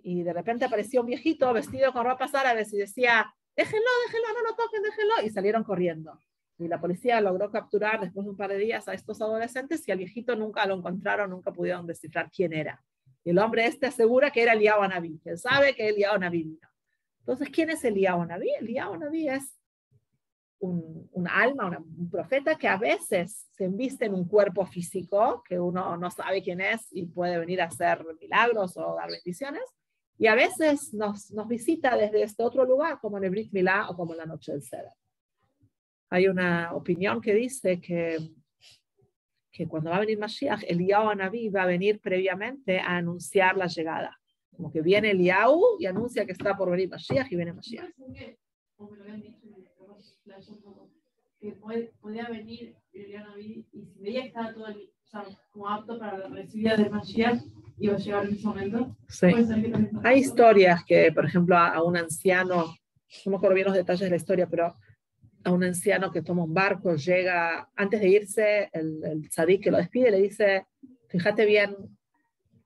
Speaker 1: y de repente apareció un viejito vestido con ropas árabes y decía, déjenlo, déjenlo, no lo toquen, déjenlo, y salieron corriendo. Y la policía logró capturar después de un par de días a estos adolescentes y al viejito nunca lo encontraron, nunca pudieron descifrar quién era. El hombre este asegura que era Eliyahu Anabí, que él sabe que Eliyahu Anabí vino. Entonces, ¿quién es Eliyahu Anabí? Eliyahu Anabí es un, alma, un profeta que a veces se enviste en un cuerpo físico, que uno no sabe quién es y puede venir a hacer milagros o dar bendiciones, y a veces nos, visita desde este otro lugar, como en el Brit Milá o como en la noche del Seder. Hay una opinión que dice que, que cuando va a venir Mashiach, Eliyahu Anabí va a venir previamente a anunciar la llegada. Como que viene Eliyahu y anuncia que está por venir Mashiach y viene Mashiach.
Speaker 5: Como me lo habían dicho, que podía venir Liliana Naví y si veía que estaba todo el- o sea, como apto para la recibida de Mashiach, iba a llegar en ese momento.
Speaker 1: Sí. Hay historias que, por ejemplo, a, a un anciano, no me acuerdo bien los detalles de la historia, pero a un anciano que toma un barco, llega, antes de irse, el, el que lo despide le dice, fíjate bien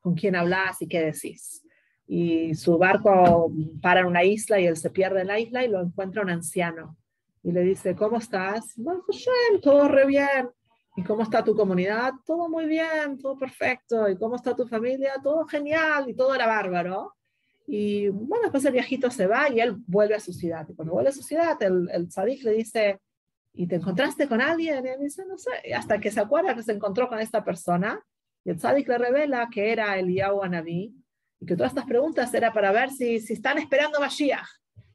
Speaker 1: con quién hablas y qué decís. Y su barco para en una isla y él se pierde en la isla y lo encuentra un anciano. Y le dice, ¿cómo estás? Baruch Hashem, todo re bien. ¿Y cómo está tu comunidad? Todo muy bien, todo perfecto. ¿Y cómo está tu familia? Todo genial y todo era bárbaro. Y bueno, después el viejito se va y él vuelve a su ciudad. Y cuando vuelve a su ciudad, el, el le dice, ¿y te encontraste con alguien? Y él dice, no sé, hasta que se acuerda que se encontró con esta persona, y el tzadik le revela que era Eliyahu Anabí, y que todas estas preguntas era para ver si, si están esperando Mashiach.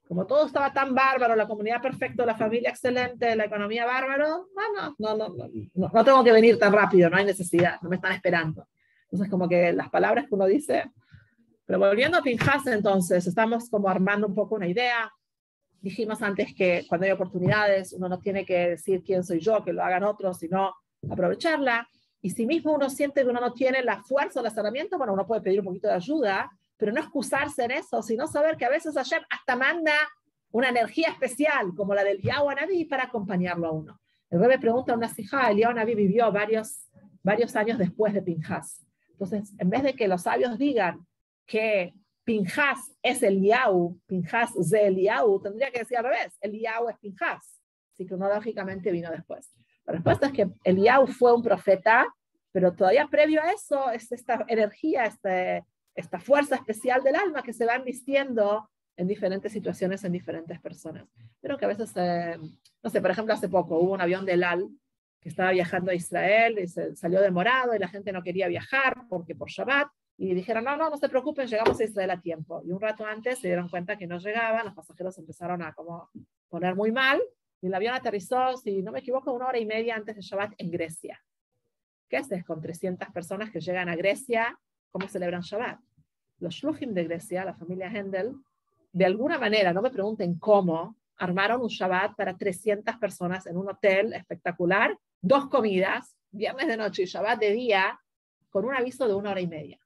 Speaker 1: Como todo estaba tan bárbaro, la comunidad perfecta, la familia excelente, la economía bárbaro, no, no, no, no, no tengo que venir tan rápido, no hay necesidad, no me están esperando. Entonces, como que las palabras que uno dice. Pero volviendo a Pinjas, entonces, estamos como armando un poco una idea. Dijimos antes que cuando hay oportunidades, uno no tiene que decir quién soy yo, que lo hagan otros, sino aprovecharla. Y si mismo uno siente que uno no tiene la fuerza o las herramientas, bueno, uno puede pedir un poquito de ayuda, pero no excusarse en eso, sino saber que a veces Hashem hasta manda una energía especial, como la del Yahweh Naví, para acompañarlo a uno. El rey pregunta a una hija, el Yahweh Naví vivió varios, varios años después de Pinjas. Entonces, en vez de que los sabios digan que Pinjas es el Yahu, Pinjas es el Yahu, tendría que decir al revés, el Yahu es Pinjas. Que cronológicamente vino después. La respuesta es que el Yahu fue un profeta, pero todavía previo a eso es esta energía, este, esta fuerza especial del alma que se va vistiendo en diferentes situaciones, en diferentes personas. Pero que a veces, eh, no sé, por ejemplo, hace poco hubo un avión del AL que estaba viajando a Israel y se salió demorado y la gente no quería viajar porque por Shabbat y dijeron, no, no, no se preocupen, llegamos a Israel a tiempo. Y un rato antes se dieron cuenta que no llegaban, los pasajeros empezaron a como poner muy mal y el avión aterrizó, si no me equivoco, una hora y media antes de Shabbat en Grecia. ¿Qué haces con 300 personas que llegan a Grecia? ¿Cómo celebran Shabbat? Los Shluchim de Grecia, la familia Hendel, de alguna manera, no me pregunten cómo, armaron un Shabbat para 300 personas en un hotel espectacular, dos comidas, viernes de noche y Shabbat de día, con un aviso de una hora y media.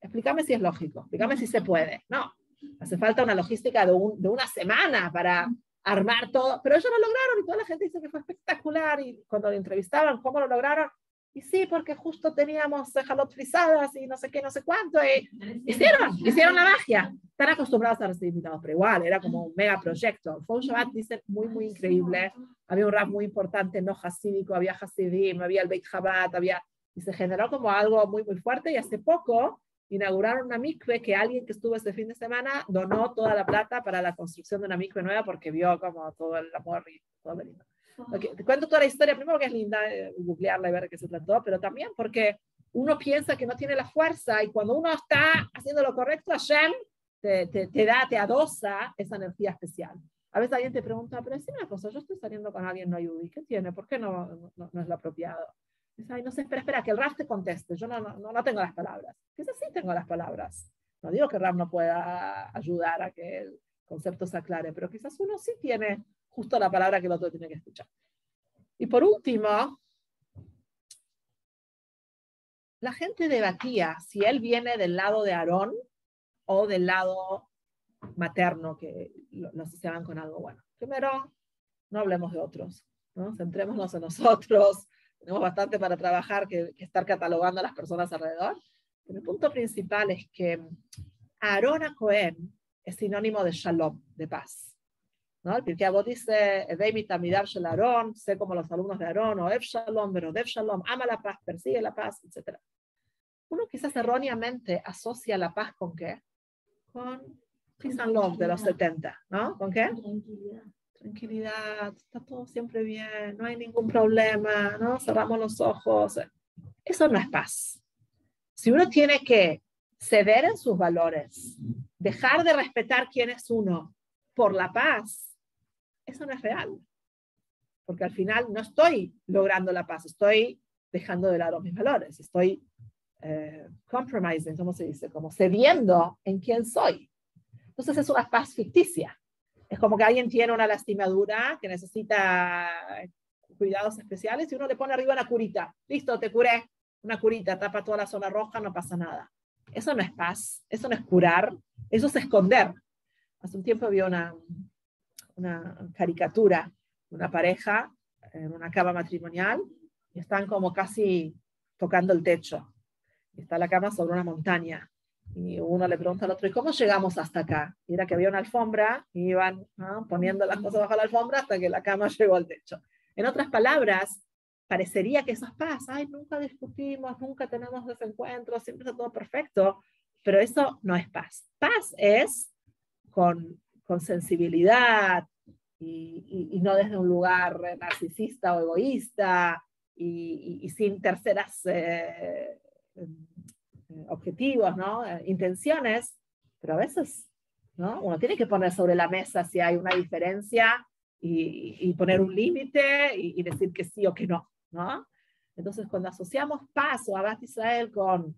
Speaker 1: Explícame si es lógico, explícame si se puede. No, hace falta una logística de, un, de una semana para armar todo, pero ellos lo lograron y toda la gente dice que fue espectacular y cuando lo entrevistaban, ¿cómo lo lograron? Y sí, porque justo teníamos jalot frisadas y no sé qué, no sé cuánto. Y hicieron, hicieron la magia. Están acostumbrados a recibir invitados, pero igual, era como un mega proyecto. Fue un Shabbat, dice, muy, muy increíble. Había un rap muy importante, no hasídico, había hasidim, había el Beit Chabad, había... Y se generó como algo muy, muy fuerte. Y hace poco inauguraron una mikve que alguien que estuvo este fin de semana donó toda la plata para la construcción de una mikve nueva porque vio como todo el amor y todo lo lindo. Okay, te cuento toda la historia, primero que es linda eh, googlearla y ver qué se trató, pero también porque uno piensa que no tiene la fuerza y cuando uno está haciendo lo correcto, Hashem te, te, te da, te adosa esa energía especial. A veces alguien te pregunta, pero decime una cosa, yo estoy saliendo con alguien no ayudí, ¿qué tiene? ¿Por qué no, no, no es lo apropiado? Dice, Ay, no sé, espera, espera, que el Raf te conteste, yo no, no, no tengo las palabras. Quizás sí tengo las palabras. No digo que Raf no pueda ayudar a que el concepto se aclare, pero quizás uno sí tiene justo la palabra que el otro tiene que escuchar. Y por último, la gente debatía si él viene del lado de Aarón o del lado materno, que lo asociaban con algo bueno. Primero, no hablemos de otros, ¿no? centrémonos en nosotros, tenemos bastante para trabajar que, que, estar catalogando a las personas alrededor. Pero el punto principal es que Aarón a Cohen es sinónimo de shalom, de paz. ¿no? El Pirkei Avot dice, Shel Aarón, sé como los alumnos de Aarón, o Ev Shalom, pero Dev Shalom, ama la paz, persigue la paz, etc. Uno quizás erróneamente asocia la paz con qué? Con Peace and Love de los 70, ¿no? ¿Con qué?
Speaker 4: Tranquilidad.
Speaker 1: Tranquilidad, está todo siempre bien, no hay ningún problema, ¿no? Cerramos los ojos. Eso no es paz. Si uno tiene que ceder en sus valores, dejar de respetar quién es uno por la paz, eso no es real. Porque al final no estoy logrando la paz, estoy dejando de lado mis valores, estoy eh, compromising, ¿cómo se dice? Como cediendo en quién soy. Entonces es una paz ficticia. Es como que alguien tiene una lastimadura que necesita cuidados especiales y uno le pone arriba una curita. Listo, te curé. Una curita, tapa toda la zona roja, no pasa nada. Eso no es paz, eso no es curar, eso es esconder. Hace un tiempo había una, una caricatura, una pareja en una cama matrimonial y están como casi tocando el techo. Está la cama sobre una montaña. Y uno le pregunta al otro, ¿y cómo llegamos hasta acá? Y era que había una alfombra y iban ¿no? poniendo las cosas bajo la alfombra hasta que la cama llegó al techo. En otras palabras, parecería que eso es paz. Ay, nunca discutimos, nunca tenemos desencuentros, siempre está todo perfecto. Pero eso no es paz. Paz es con, con sensibilidad, y, y- y no desde un lugar narcisista o egoísta y, y- sin terceras eh, objetivos, ¿no? Eh, intenciones, pero a veces ¿no? uno tiene que poner sobre la mesa si hay una diferencia y, y poner un límite y, y decir que sí o que no. ¿no? Entonces, cuando asociamos paz o Abad Israel con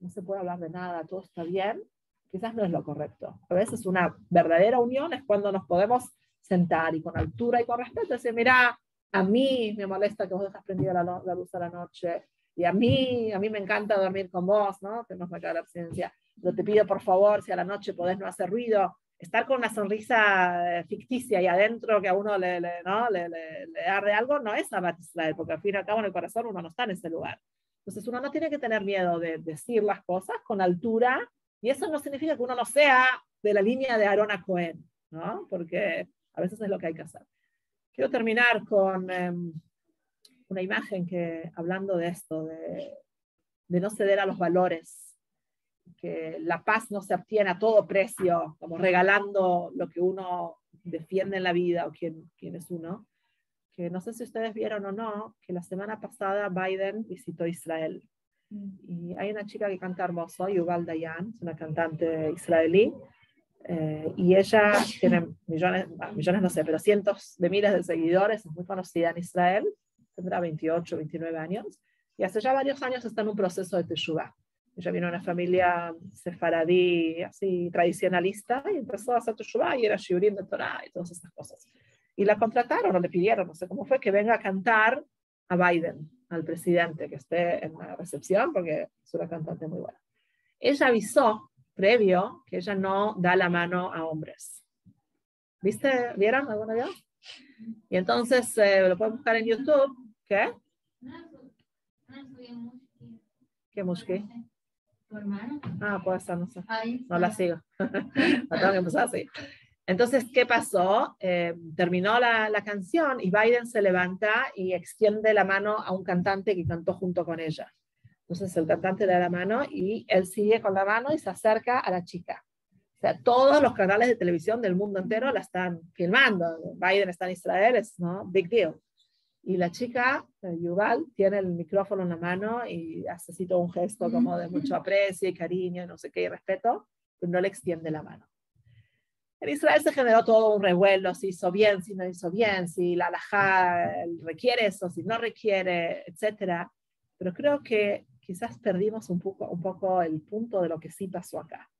Speaker 1: no se puede hablar de nada, todo está bien, quizás no es lo correcto. A veces una verdadera unión es cuando nos podemos sentar y con altura y con respeto decir, mira, a mí me molesta que vos dejas prendida la, la luz a la noche y a mí, a mí me encanta dormir con vos, ¿no? Tenemos acá la absencia. Pero te pido, por favor, si a la noche podés no hacer ruido, estar con una sonrisa eh, ficticia y adentro que a uno le, le, ¿no? le, le- arde algo, no es Abat Israel, porque al fin y al cabo en el corazón uno no está en ese lugar. Entonces uno no tiene que tener miedo de decir las cosas con altura y eso no significa que uno no sea de la línea de Arona Cohen, ¿no? Porque a veces es lo que hay que hacer. Quiero terminar con em, una imagen que, hablando de esto, de, de no ceder a los valores, que la paz no se obtiene a todo precio, como regalando lo que uno defiende en la vida o quién, quién es uno, que no sé si ustedes vieron o no, que la semana pasada Biden visitó Israel. Y hay una chica que canta hermoso, Yuval Dayan, es una cantante israelí, eh, y ella tiene millones, millones no sé, pero cientos de miles de seguidores, es muy conocida en Israel, tendrá 28, 29 años, y hace ya varios años está en un proceso de teshuva. Ella vino de una familia sefaradí, así tradicionalista, y empezó a hacer teshuva y era shiurim de Torah y todas estas cosas. Y la contrataron o le pidieron, no sé cómo fue, que venga a cantar a Biden, al presidente, que esté en la recepción, porque es una cantante muy buena. Ella avisó previo que ella no da la mano a hombres. ¿Viste? ¿Vieron alguna vez? Y entonces eh, lo pueden buscar en YouTube. ¿Qué? ¿Qué mushki?
Speaker 3: ¿Tu hermano?
Speaker 1: Ah, puede ser, no sé. No la sigo. la tengo que empezar así. Entonces, ¿qué pasó? Eh, terminó la, la canción y Biden se levanta y extiende la mano a un cantante que cantó junto con ella. Entonces el cantante le da la mano y él sigue con la mano y se acerca a la chica. O sea, todos los canales de televisión del mundo entero la están filmando. Biden está en Israel, es ¿no? big deal. Y la chica, eh, Yuval, tiene el micrófono en la mano y hace así todo un gesto como de mucho aprecio y cariño y no sé qué, y respeto, pero no le extiende la mano. En Israel se generó todo un revuelo, si hizo bien, si no hizo bien, si la halajá requiere eso, si no requiere, etcétera. Pero creo que quizás perdimos un poco, un poco el punto de lo que sí pasó acá.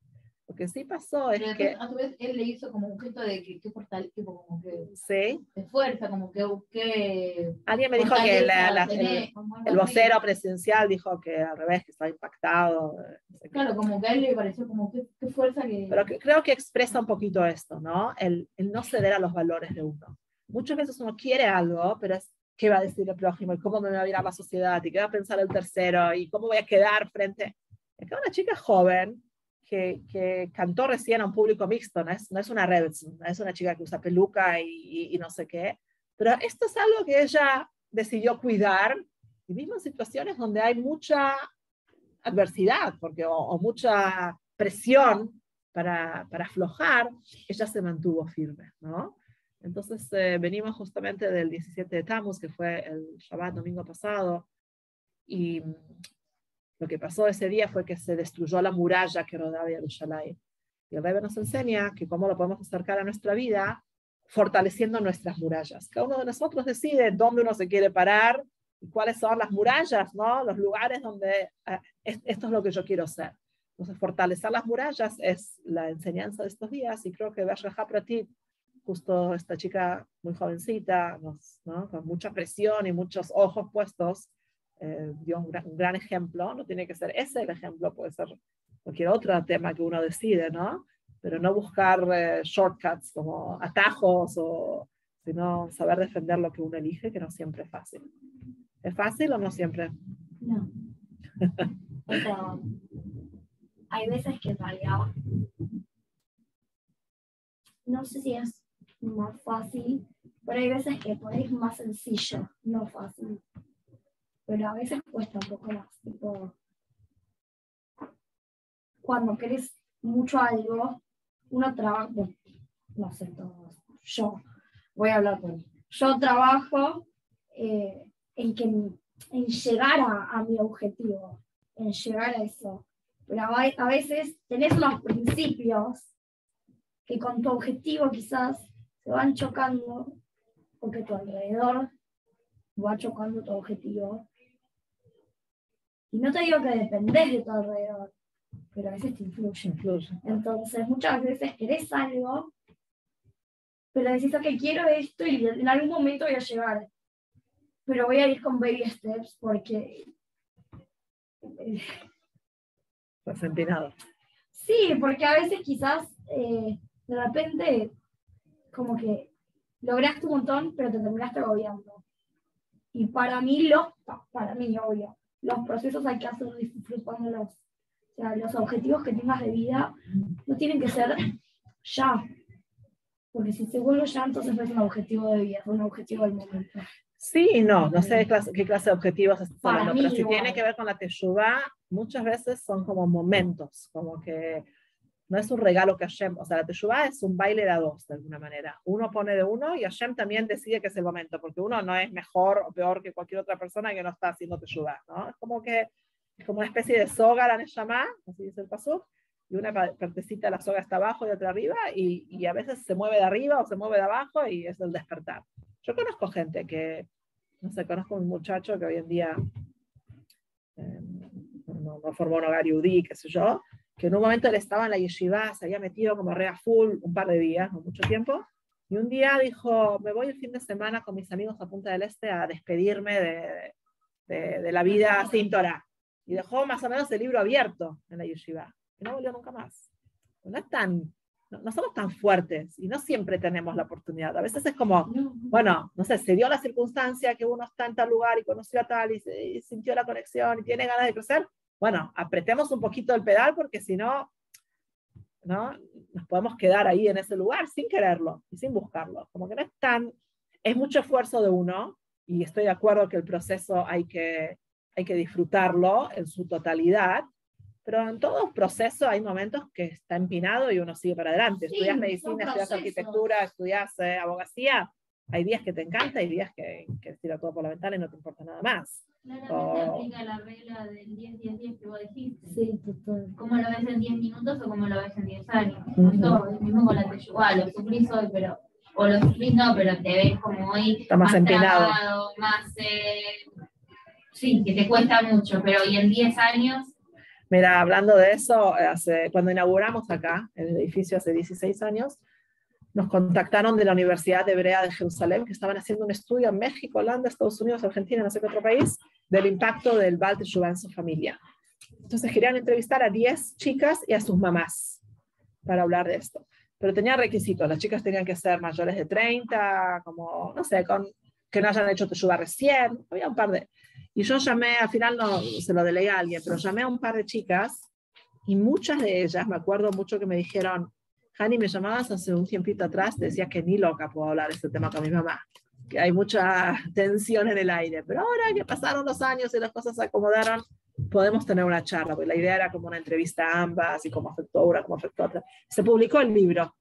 Speaker 1: Lo que sí pasó es
Speaker 3: Pero
Speaker 1: que,
Speaker 3: a tu vez él le hizo como un gesto de que, que fortale- tipo como que
Speaker 1: sí,
Speaker 3: de fuerza, como que, que
Speaker 1: alguien me dijo que la- la- el, el vocero presidencial dijo que al revés, que estaba impactado. qué.
Speaker 3: Claro, como que a él le pareció como que, qué fuerza que.
Speaker 1: Pero que- creo que expresa un poquito esto, ¿no? El, el no ceder a los valores de uno. Muchas veces uno quiere algo, pero es qué va a decir el prójimo y cómo me va a mirar la sociedad y qué va a pensar el tercero y cómo voy a quedar frente. Acá una chica joven que, que cantó recién a un público mixto, no es, no es una red, no es una chica que usa peluca y, y- y no sé qué, pero esto es algo que ella decidió cuidar y mismo en situaciones donde hay mucha adversidad porque, o, o mucha presión para, para aflojar, ella se mantuvo firme, ¿no? Entonces eh, venimos justamente del 17 de Tammuz, que fue el Shabbat domingo pasado, y lo que pasó ese día fue que se destruyó la muralla que rodeaba Jerusalén. Y el Rebbe nos enseña que cómo lo podemos acercar a nuestra vida fortaleciendo nuestras murallas. Cada uno de nosotros decide dónde uno se quiere parar y cuáles son las murallas, ¿no? Los lugares donde es- esto es lo que yo quiero ser. Entonces, fortalecer las murallas es la enseñanza de estos días y creo que Bershah Pratit, justo esta chica muy jovencita, ¿no? con mucha presión y muchos ojos puestos, eh, dio un gran, un gran ejemplo. No tiene que ser ese el ejemplo, puede ser cualquier otro tema que uno decide, ¿no? Pero no buscar eh, shortcuts como atajos, o, sino saber defender lo que uno elige, que no siempre es fácil. ¿Es fácil o no siempre?
Speaker 4: No. O sea, hay veces que en realidad no sé si es más fácil, pero hay veces que es más sencillo, no fácil. Pero a veces cuesta un poco más, tipo, cuando querés mucho algo, uno trabaja, no sé, todos, yo, voy a hablar por mí. Yo trabajo eh, en, que, en llegar a, mi objetivo, en llegar a eso. Pero a, veces tenés unos principios que con tu objetivo quizás se van chocando porque tu alrededor va chocando tu objetivo. Y no te digo que dependés de tu alrededor, pero a veces te influye.
Speaker 1: Influye.
Speaker 4: Entonces, muchas veces querés algo, pero decís, ok, quiero esto y en algún momento voy a llegar. Pero voy a ir con baby steps porque.
Speaker 1: Estás empinado.
Speaker 4: Sí, porque a veces quizás eh, de repente, como que lograste un montón, pero te terminaste agobiando. Y para mí, los, para mí, obvio, los procesos hay que hacerlos disfrutándolos. O sea, los objetivos que tengas de vida no tienen que ser ya. Porque si se vuelve ya, entonces no es un objetivo de vida, es un objetivo del momento.
Speaker 1: Sí y no, no sé qué clase, qué clase de objetivos estás hablando, pero si
Speaker 4: igual.
Speaker 1: tiene que ver con la teshuvá, muchas veces son como momentos, como que no es un regalo que Hashem, o sea, la teshuvá es un baile de a dos, de alguna manera. Uno pone de uno y Hashem también decide que es el momento, porque uno no es mejor o peor que cualquier otra persona que no está haciendo teshuvá, ¿no? Es como que es como una especie de soga la Neshama, así dice el pasú, y una pa- partecita de la soga está abajo y otra arriba, y, y a veces se mueve de arriba o se mueve de abajo y es el despertar. Yo conozco gente que, no sé, conozco un muchacho que hoy en día eh, no, no formó un hogar yudí, qué sé yo, que en un momento él estaba en la yeshiva, se había metido como rea full un par de días, no mucho tiempo, y un día dijo, me voy el fin de semana con mis amigos a Punta del Este a despedirme de, de, de la vida sin Torah. Y dejó más o menos el libro abierto en la yeshiva. Y no volvió nunca más. No, es tan, no, no somos tan fuertes y no siempre tenemos la oportunidad. A veces es como, bueno, no sé, se dio la circunstancia que uno está en tal lugar y conoció a tal y, y sintió la conexión y tiene ganas de crecer. Bueno, apretemos un poquito el pedal porque si no, ¿no? Nos podemos quedar ahí en ese lugar sin quererlo y sin buscarlo. Como que no es tan, es mucho esfuerzo de uno y estoy de acuerdo que el proceso hay que, hay que disfrutarlo en su totalidad, pero en todo proceso hay momentos que está empinado y uno sigue para adelante.
Speaker 4: Sí,
Speaker 1: estudias medicina, estudias arquitectura, estudias eh, abogacía, hay días que te encanta y días que, que tira todo por la ventana y no te importa nada más.
Speaker 3: Claramente
Speaker 1: Oh.
Speaker 3: aplica la regla del 10-10-10 que vos dijiste.
Speaker 4: Sí, total.
Speaker 3: ¿Cómo lo ves en 10 minutos o cómo lo ves en 10 años?
Speaker 1: Ujú.
Speaker 3: Todo, lo mismo con la teyuá, lo sufrís hoy, pero, o lo sufrís no, pero te ves como hoy
Speaker 1: Está más empinado.
Speaker 3: trabado, más, eh, sí, que te cuesta mucho, pero hoy en 10 años,
Speaker 1: Mira, hablando de eso, hace, cuando inauguramos acá, el edificio hace 16 años, nos contactaron de la Universidad Hebrea de Jerusalén, que estaban haciendo un estudio en México, Holanda, Estados Unidos, Argentina, no sé qué otro país, del impacto del Baal Teshuvah en su familia. Entonces querían entrevistar a 10 chicas y a sus mamás para hablar de esto. Pero tenían requisitos, las chicas tenían que ser mayores de 30, como, no sé, con, que no hayan hecho Teshuvah recién, había un par de... Y yo llamé, al final no se lo delegué a alguien, pero llamé a un par de chicas y muchas de ellas, me acuerdo mucho que me dijeron, Hani, me llamabas hace un tiempito atrás, te decía que ni loca puedo hablar de este tema con mi mamá, que hay mucha tensión en el aire, pero ahora que pasaron los años y las cosas se acomodaron, podemos tener una charla, porque la idea era como una entrevista a ambas y cómo afectó una, cómo afectó otra. Se publicó el libro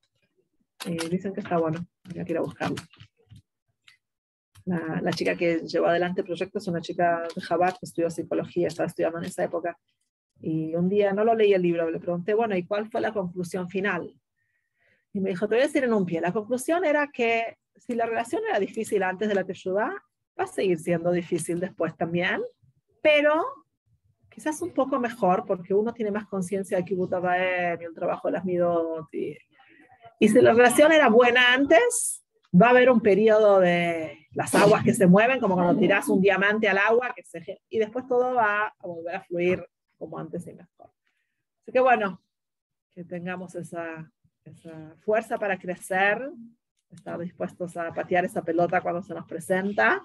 Speaker 1: y dicen que está bueno, ya quiero buscarlo. La, la chica que llevó adelante el proyecto es una chica de Jabat que estudió psicología, estaba estudiando en esa época. Y un día no lo leí el libro, le pregunté, bueno, ¿y cuál fue la conclusión final? Y me dijo, te voy a decir en un pie. La conclusión era que si la relación era difícil antes de la Teshuvah, va a seguir siendo difícil después también, pero quizás un poco mejor porque uno tiene más conciencia de Kibbutz y el trabajo de las midot. Y, y si la relación era buena antes, va a haber un periodo de las aguas que se mueven, como cuando tiras un diamante al agua, que se, y después todo va a volver a fluir como antes y mejor. Así que bueno, que tengamos esa, esa fuerza para crecer, estar dispuestos a patear esa pelota cuando se nos presenta,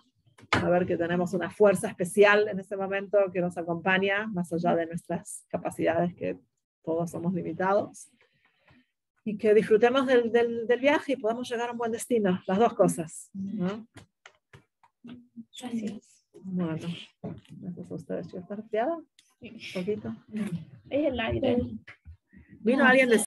Speaker 1: a ver que tenemos una fuerza especial en ese momento que nos acompaña, más allá de nuestras capacidades, que todos somos limitados y que disfrutemos del, del, del, viaje y podamos llegar a un buen destino, las dos cosas. ¿no?
Speaker 4: Gracias.
Speaker 1: Bueno, gracias a ustedes. ¿Estás resfriada? Un poquito.
Speaker 2: Es el aire.
Speaker 1: Vino alguien de